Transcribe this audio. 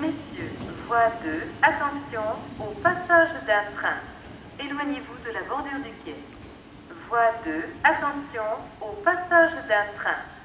Messieurs, voie 2, attention au passage d'un train. Éloignez-vous de la bordure du quai. Voie 2, attention au passage d'un train.